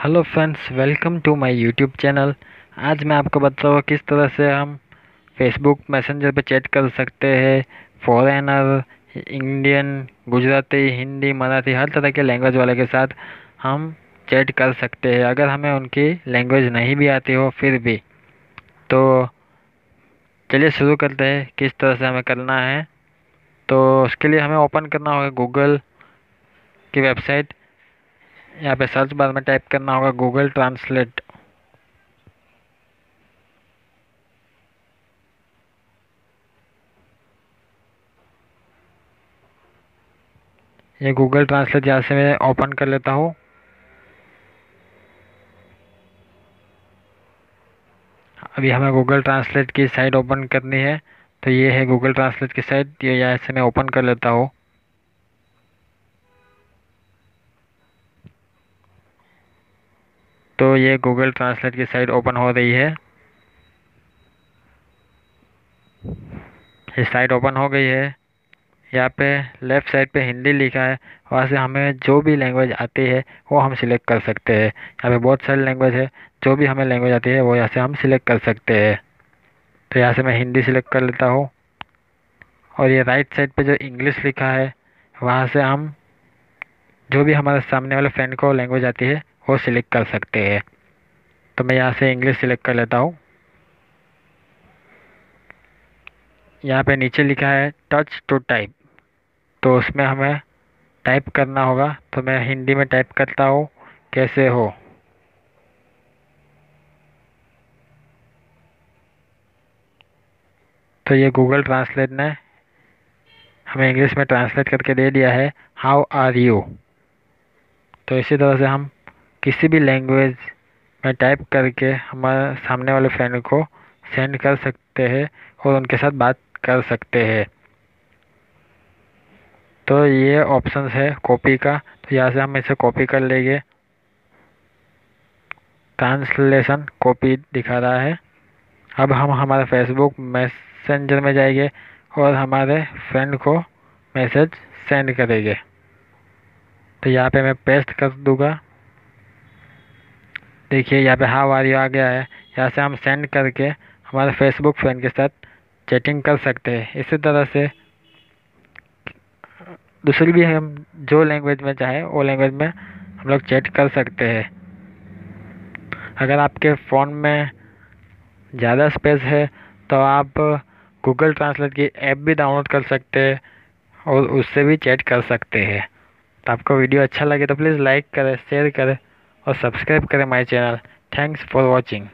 Hello friends, welcome to my YouTube channel. आज मैं आपको बताऊँगा किस तरह से हम फेसबुक मैसेंजर पे चैट कर सकते हैं। फॉरेनर इंडियन गुजराती, हिंदी, मराठी, हर तरह के लैंग्वेज वाले के साथ हम चैट कर सकते हैं। अगर हमें उनकी लैंग्वेज नहीं भी आती हो, फिर भी। तो चलिए शुरू करते हैं, किस तरह से हमें करना है। तो उसके लिए हमें ओपन करना होगा गूगल की वेबसाइट यहाँ पे सर्च बार में टाइप करना होगा गूगल ट्रांसलेट ये गूगल ट्रांसलेट यहाँ से मैं ओपन कर लेता हूँ. अभी हमें गूगल ट्रांसलेट की साइट ओपन करनी है. तो ये है गूगल ट्रांसलेट की साइट ये यहाँ से मैं ओपन कर लेता हूँ. तो ये गूगल ट्रांसलेट की साइट ओपन हो रही है। ये साइट ओपन हो गई है। यहाँ पे लेफ़्ट साइड पे हिंदी लिखा है। वहाँ से हमें जो भी लैंग्वेज आती है, वो हम सिलेक्ट कर सकते हैं। यहाँ पे बहुत सारी लैंग्वेज है। जो भी हमें लैंग्वेज आती है, वो यहाँ से हम सिलेक्ट कर सकते हैं। तो यहाँ से मैं हिंदी सिलेक्ट कर लेता हूँ। और ये राइट साइड पे जो इंग्लिश लिखा है, वहाँ से हम जो भी हमारे सामने वाले फ्रेंड को लैंग्वेज आती है वो सिलेक्ट कर सकते हैं। तो मैं यहाँ से इंग्लिश सिलेक्ट कर लेता हूँ। यहाँ पे नीचे लिखा है टच टू टाइप तो उसमें हमें टाइप करना होगा। तो मैं हिंदी में टाइप करता हूँ, कैसे हो? तो ये गूगल ट्रांसलेट ने हमें इंग्लिश में ट्रांसलेट करके दे दिया है हाउ आर यू तो इसी तरह से हम किसी भी लैंग्वेज में टाइप करके हमारे सामने वाले फ्रेंड को सेंड कर सकते हैं और उनके साथ बात कर सकते हैं। तो ये ऑप्शन है कॉपी का। तो यहाँ से हम इसे कॉपी कर लेंगे। ट्रांसलेशन कॉपी दिखा रहा है। अब हम हमारे फेसबुक मैसेंजर में जाएँगे और हमारे फ्रेंड को मैसेज सेंड करेंगे। तो यहाँ पे मैं पेस्ट कर दूँगा। देखिए, यहाँ पे हाँ वारी आ गया है। यहाँ से हम सेंड करके हमारे फेसबुक फ्रेंड के साथ चैटिंग कर सकते हैं। इसी तरह से दूसरी भी हम जो लैंग्वेज में चाहे, वो लैंग्वेज में हम लोग चैट कर सकते हैं। अगर आपके फ़ोन में ज़्यादा स्पेस है तो आप गूगल ट्रांसलेट की ऐप भी डाउनलोड कर सकते हैं और उससे भी चैट कर सकते हैं। तो आपको वीडियो अच्छा लगे तो प्लीज़ लाइक करें शेयर करें। और सब्सक्राइब करें my channel thanks for watching